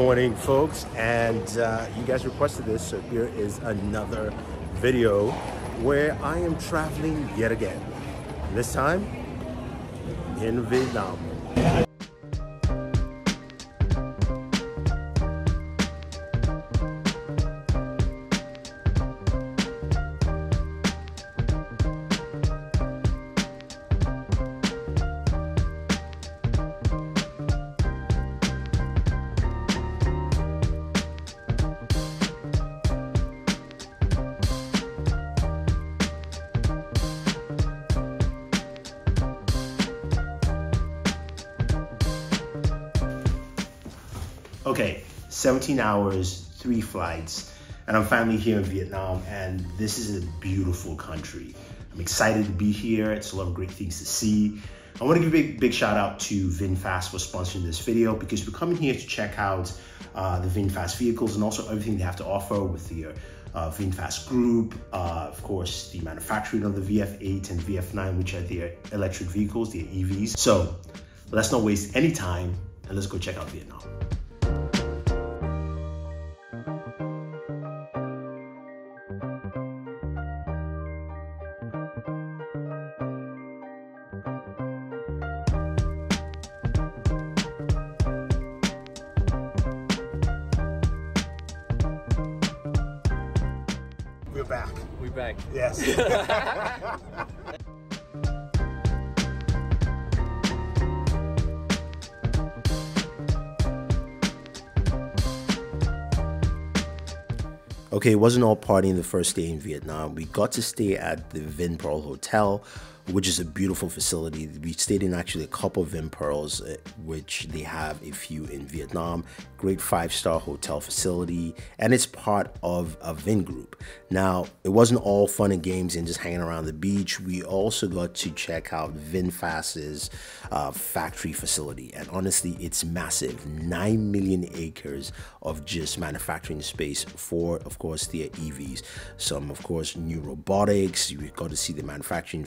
morning folks and uh, you guys requested this so here is another video where I am traveling yet again. This time in Vietnam Okay, 17 hours, three flights, and I'm finally here in Vietnam, and this is a beautiful country. I'm excited to be here. It's a lot of great things to see. I want to give a big, big shout out to VinFast for sponsoring this video because we're coming here to check out uh, the VinFast vehicles and also everything they have to offer with the uh, VinFast group, uh, of course, the manufacturing of the VF8 and VF9, which are their electric vehicles, their EVs. So let's not waste any time and let's go check out Vietnam. Back. We back. Yes. Okay, it wasn't all partying the first day in Vietnam. We got to stay at the Vinpearl Hotel, which is a beautiful facility. We stayed in actually a couple of Vinpearls, uh, which they have a few in Vietnam. Great five star hotel facility, and it's part of a Vin group. Now, it wasn't all fun and games and just hanging around the beach. We also got to check out VinFast's uh, factory facility, and honestly, it's massive 9 million acres of just manufacturing space for, of course, their EVs. Some, of course, new robotics. We got to see the manufacturing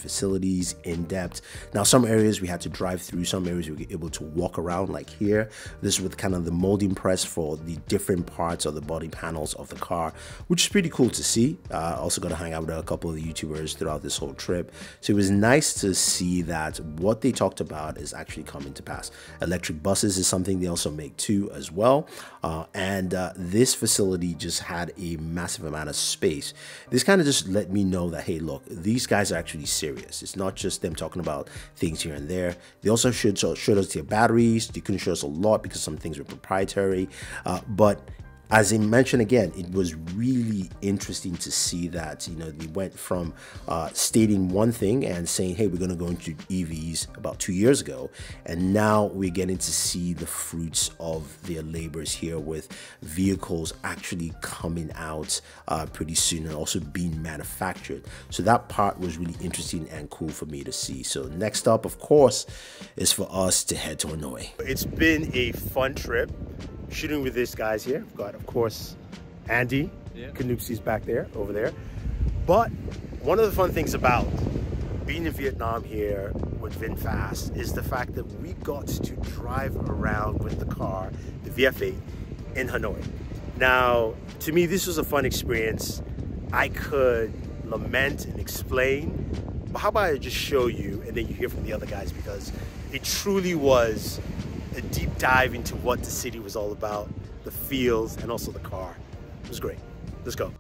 facilities in depth. Now, some areas we had to drive through, some areas we were able to walk around, like here. This with kind of the molding press for the different parts of the body panels of the car, which is pretty cool to see. Uh, also got to hang out with a couple of the YouTubers throughout this whole trip. So it was nice to see that what they talked about is actually coming to pass. Electric buses is something they also make too as well. Uh, and uh, this facility just had a massive amount of space. This kind of just let me know that, hey, look, these guys are actually serious. It's not just them talking about things here and there. They also showed, showed us their batteries. They couldn't show us a lot because some things were proprietary. Uh, but as I mentioned again, it was really interesting to see that you know they went from uh, stating one thing and saying, "Hey, we're going to go into EVs" about two years ago, and now we're getting to see the fruits of their labors here with vehicles actually coming out uh, pretty soon and also being manufactured. So that part was really interesting and cool for me to see. So next up, of course, is for us to head to Hanoi. It's been a fun trip shooting with these guys here. We've got, of course, Andy yeah. Canoopsy's back there, over there. But one of the fun things about being in Vietnam here with VinFast is the fact that we got to drive around with the car, the VF8, in Hanoi. Now, to me, this was a fun experience. I could lament and explain, but how about I just show you and then you hear from the other guys because it truly was a deep dive into what the city was all about, the feels, and also the car. It was great. Let's go.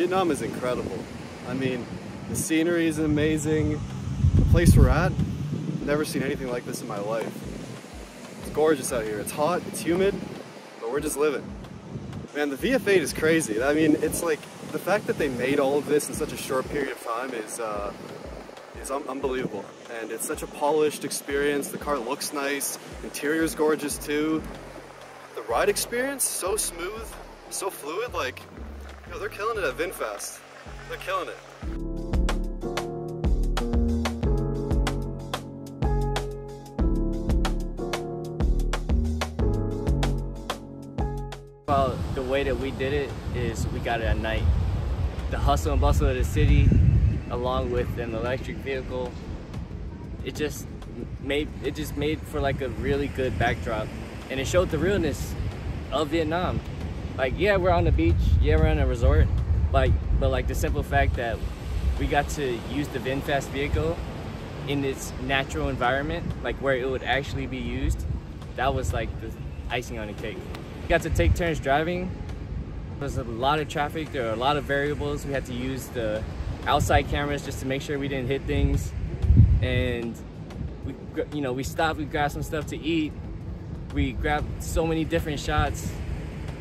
Vietnam is incredible. I mean, the scenery is amazing. The place we're at, never seen anything like this in my life. It's gorgeous out here. It's hot, it's humid, but we're just living. Man, the VF8 is crazy. I mean, it's like, the fact that they made all of this in such a short period of time is, uh, is un unbelievable. And it's such a polished experience. The car looks nice. Interior is gorgeous too. The ride experience, so smooth, so fluid. Like, Yo, they're killing it at VinFast. They're killing it. Well, the way that we did it is we got it at night. The hustle and bustle of the city, along with an electric vehicle, it just made it just made for like a really good backdrop, and it showed the realness of Vietnam. Like, yeah, we're on the beach, yeah, we're on a resort, like, but like the simple fact that we got to use the VinFast vehicle in its natural environment, like where it would actually be used, that was like the icing on the cake. We got to take turns driving. There was a lot of traffic, there were a lot of variables. We had to use the outside cameras just to make sure we didn't hit things. And we, you know, we stopped, we grabbed some stuff to eat. We grabbed so many different shots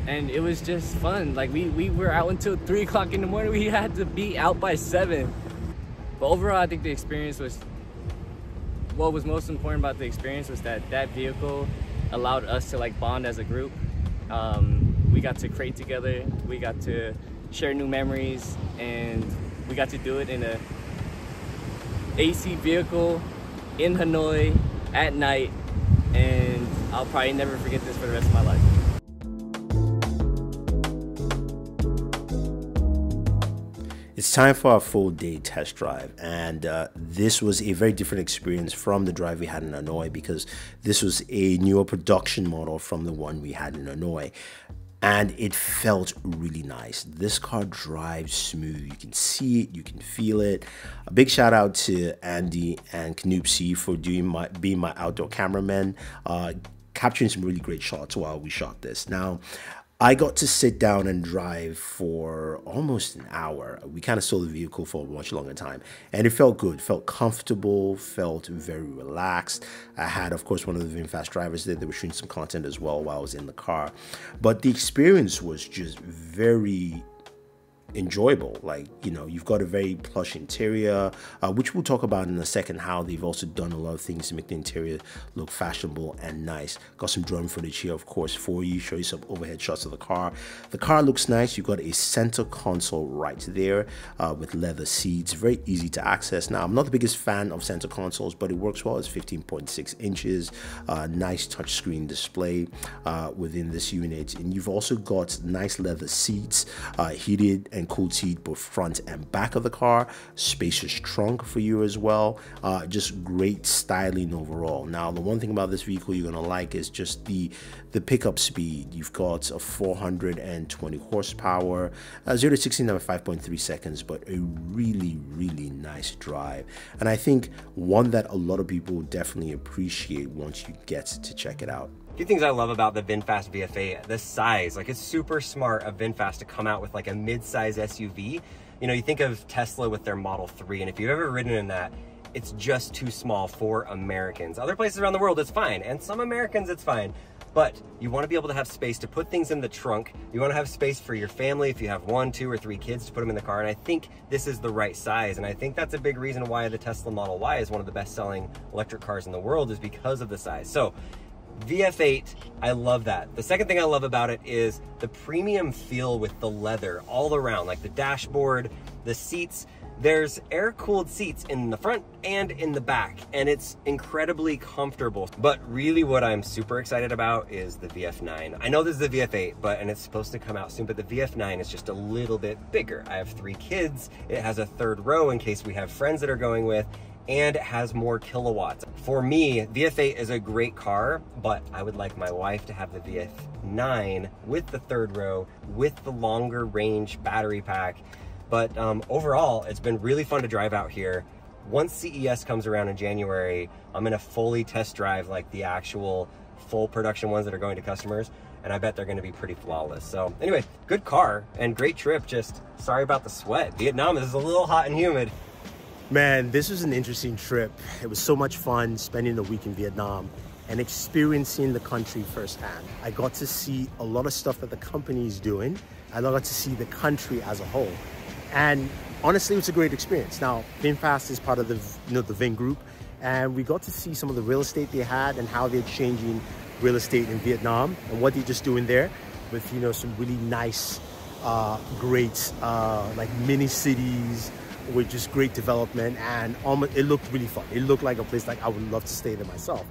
and it was just fun. Like we, we were out until three o'clock in the morning. We had to be out by seven. But overall, I think the experience was, what was most important about the experience was that that vehicle allowed us to like bond as a group. Um, we got to create together. We got to share new memories and we got to do it in a AC vehicle in Hanoi at night. And I'll probably never forget this for the rest of my life. It's time for our full day test drive, and uh, this was a very different experience from the drive we had in Hanoi because this was a newer production model from the one we had in Hanoi. And it felt really nice. This car drives smooth. You can see it, you can feel it. A big shout out to Andy and Canoopsy for doing my being my outdoor cameraman, uh, capturing some really great shots while we shot this. Now, I got to sit down and drive for almost an hour. We kind of saw the vehicle for a much longer time, and it felt good, felt comfortable, felt very relaxed. I had, of course, one of the VinFast drivers there. They were shooting some content as well while I was in the car, but the experience was just very enjoyable. Like, you know, you've got a very plush interior, uh, which we'll talk about in a second, how they've also done a lot of things to make the interior look fashionable and nice. Got some drone footage here, of course, for you, show you some overhead shots of the car. The car looks nice. You've got a center console right there uh, with leather seats, very easy to access. Now, I'm not the biggest fan of center consoles, but it works well. It's 15.6 inches, uh, nice touchscreen display uh, within this unit. And you've also got nice leather seats, uh, heated and cooled seat both front and back of the car. Spacious trunk for you as well. Uh, just great styling overall. Now the one thing about this vehicle you're gonna like is just the the pickup speed. You've got a 420 horsepower uh, 0 to 16 in 5.3 seconds but a really really nice drive. And i think one that a lot of people definitely appreciate once you get to check it out few things I love about the VinFast VF8, the size, like it's super smart of VinFast to come out with like a mid-size SUV. You know, you think of Tesla with their Model 3, and if you've ever ridden in that, it's just too small for Americans. Other places around the world, it's fine, and some Americans, it's fine. But you want to be able to have space to put things in the trunk. You want to have space for your family if you have one, two, or three kids to put them in the car. And I think this is the right size. And I think that's a big reason why the Tesla Model Y is one of the best selling electric cars in the world is because of the size. So VF8, I love that. The second thing I love about it is the premium feel with the leather all around, like the dashboard, the seats. There's air-cooled seats in the front and in the back, and it's incredibly comfortable. But really what I'm super excited about is the VF9. I know this is the VF8, but and it's supposed to come out soon, but the VF9 is just a little bit bigger. I have three kids. It has a third row in case we have friends that are going with, and it has more kilowatts. For me, VF8 is a great car, but I would like my wife to have the VF9 with the third row, with the longer range battery pack. But um, overall, it's been really fun to drive out here. Once CES comes around in January, I'm gonna fully test drive like the actual full production ones that are going to customers and I bet they're gonna be pretty flawless. So anyway, good car and great trip, just sorry about the sweat. Vietnam is a little hot and humid. Man, this was an interesting trip. It was so much fun spending a week in Vietnam and experiencing the country firsthand. I got to see a lot of stuff that the company is doing. I got to see the country as a whole. And honestly, it was a great experience. Now, VinFast is part of the, you know, the Vin group, and we got to see some of the real estate they had and how they're changing real estate in Vietnam and what they're just doing there with, you know, some really nice uh, great uh, like mini cities with just great development and it looked really fun. It looked like a place like I would love to stay there myself.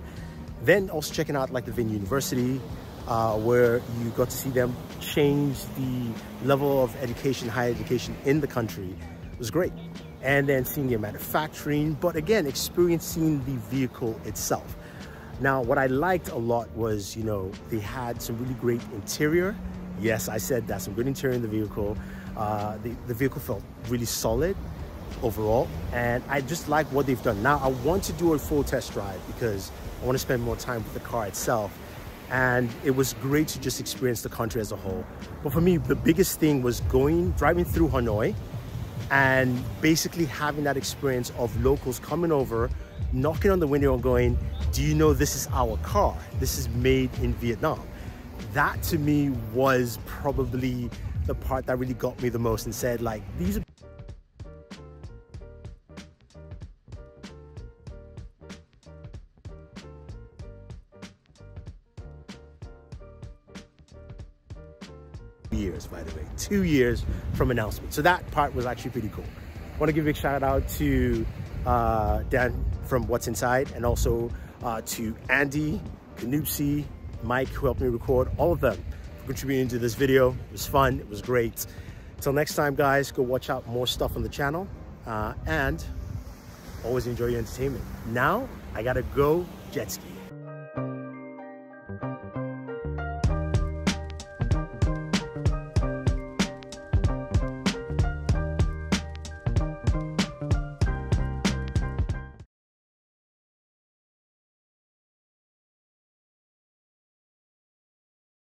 Then also checking out like the Vin University, uh, where you got to see them change the level of education, higher education in the country it was great. And then seeing their manufacturing, but again, experiencing the vehicle itself. Now, what I liked a lot was, you know, they had some really great interior. Yes, I said that, some good interior in the vehicle. Uh, the, the vehicle felt really solid overall, and I just like what they've done. Now, I want to do a full test drive because I want to spend more time with the car itself. And it was great to just experience the country as a whole. But for me, the biggest thing was going, driving through Hanoi and basically having that experience of locals coming over, knocking on the window and going, do you know this is our car? This is made in Vietnam. That to me was probably the part that really got me the most and said like, these are years, by the way, two years from announcement. So that part was actually pretty cool. I want to give a big shout out to uh, Dan from What's Inside and also uh, to Andy, Canoopsy, Mike, who helped me record, all of them for contributing to this video. It was fun, it was great. Until next time, guys, go watch out more stuff on the channel uh, and always enjoy your entertainment. Now, I gotta go jet ski.